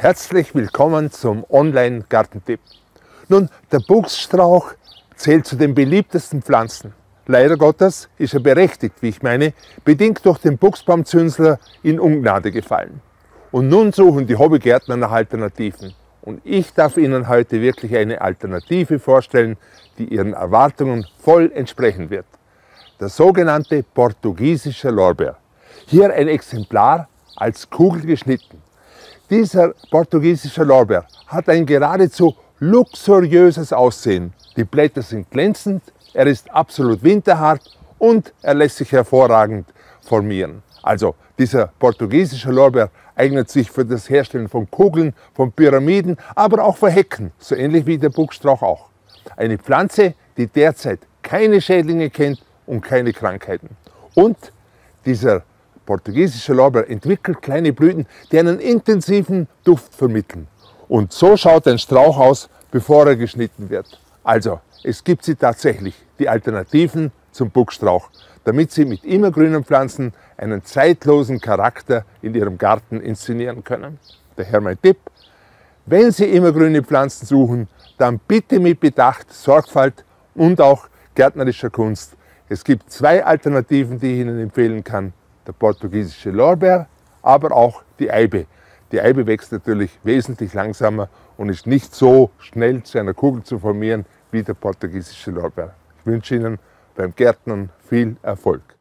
Herzlich willkommen zum Online-Gartentipp. Nun, der Buchsstrauch zählt zu den beliebtesten Pflanzen. Leider Gottes ist er berechtigt, wie ich meine, bedingt durch den Buchsbaumzünsler in Ungnade gefallen. Und nun suchen die Hobbygärtner nach Alternativen. Und ich darf Ihnen heute wirklich eine Alternative vorstellen, die Ihren Erwartungen voll entsprechen wird. Der sogenannte portugiesische Lorbeer. Hier ein Exemplar als Kugel geschnitten. Dieser portugiesische Lorbeer hat ein geradezu luxuriöses Aussehen. Die Blätter sind glänzend, er ist absolut winterhart und er lässt sich hervorragend formieren. Also dieser portugiesische Lorbeer eignet sich für das Herstellen von Kugeln, von Pyramiden, aber auch für Hecken, so ähnlich wie der Buchstrauch auch. Eine Pflanze, die derzeit keine Schädlinge kennt und keine Krankheiten. Und dieser portugiesische Lorbeer entwickelt kleine Blüten, die einen intensiven Duft vermitteln. Und so schaut ein Strauch aus, bevor er geschnitten wird. Also, es gibt sie tatsächlich, die Alternativen zum Buchstrauch, damit Sie mit immergrünen Pflanzen einen zeitlosen Charakter in Ihrem Garten inszenieren können. Daher mein Tipp, wenn Sie immergrüne Pflanzen suchen, dann bitte mit Bedacht, Sorgfalt und auch gärtnerischer Kunst. Es gibt zwei Alternativen, die ich Ihnen empfehlen kann der portugiesische Lorbeer, aber auch die Eibe. Die Eibe wächst natürlich wesentlich langsamer und ist nicht so schnell zu einer Kugel zu formieren wie der portugiesische Lorbeer. Ich wünsche Ihnen beim Gärtnern viel Erfolg.